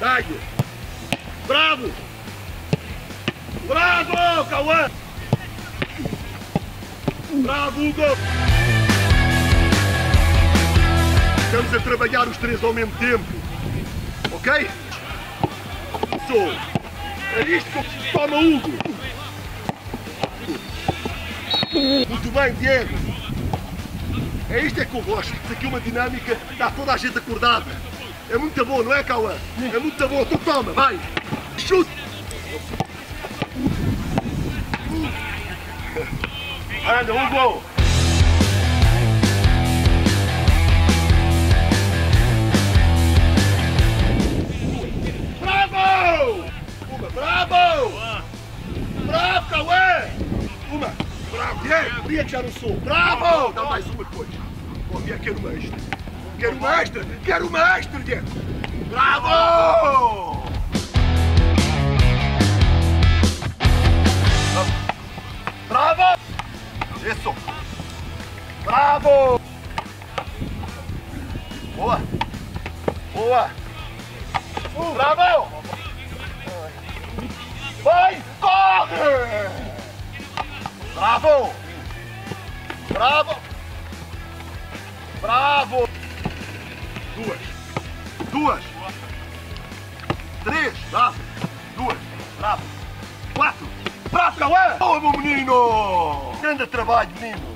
Raio! Bravo! Bravo, Cauã! Bravo, Hugo! Estamos a trabalhar os três ao mesmo tempo. Ok? Sou. É isto que toma, Hugo! Muito bem, Diego! É isto é que eu gosto. Aqui uma dinâmica, está toda a gente acordada. É muito bom, não é, Cauã? É muito bom. Então toma, vai! Chute! Anda, Hugo! Bravo! Uma, bravo! Bravo, Cauã! Uma, bravo, Diego! Diego já não sou. Bravo! Dá mais uma depois. Pô, Diego, quero uma extra. Quero uma extra! Quero extra, Diego! Bravo! Bravo! Isso! Bravo! Boa! Boa! Bravo! Vai! Corre! Bravo! Bravo! Bravo! Duas! Duas! Três! Bravo! Duas! Bravo! Quatro! Bravo, Cauã! Boa, meu menino! Grande trabalho, menino!